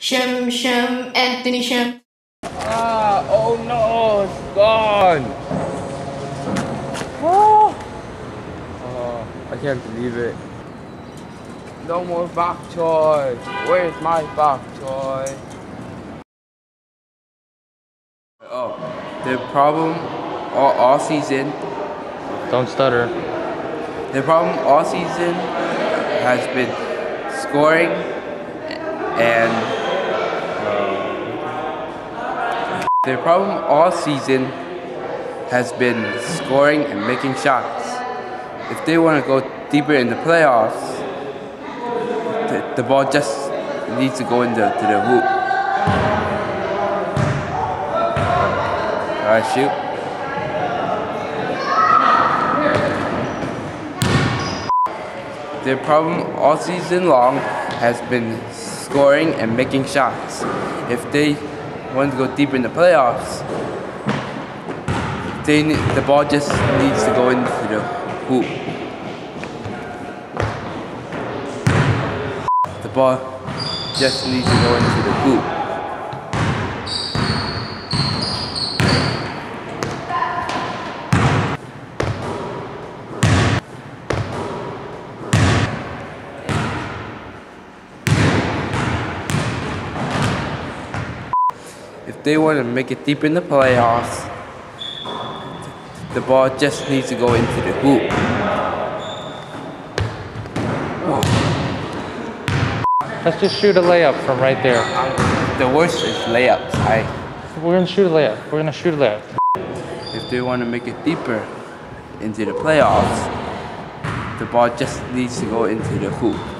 Shem, Shem, Anthony Shem. Ah, oh no, it's gone. Oh, oh I can't believe it. No more bok choy. Where's my bok choy? Oh, the problem all, all season, Don't stutter. the problem all season has been scoring and uh, the problem all season has been scoring and making shots. If they want to go deeper in the playoffs, the, the ball just needs to go into to the hoop. Alright, shoot. Their problem all season long has been scoring and making shots. If they want to go deep in the playoffs, they the ball just needs to go into the hoop. The ball just needs to go into the hoop. If they want to make it deep in the playoffs, the ball just needs to go into the hoop. Let's just shoot a layup from right there. The worst is layups. I, We're gonna shoot a layup. We're gonna shoot a layup. if they want to make it deeper into the playoffs, the ball just needs to go into the hoop.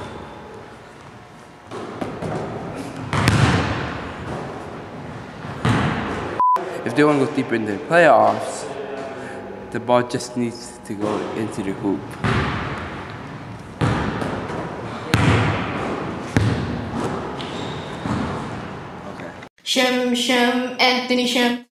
If they want to go deeper into the playoffs, the ball just needs to go into the hoop. Shem, Shem, Anthony Shem.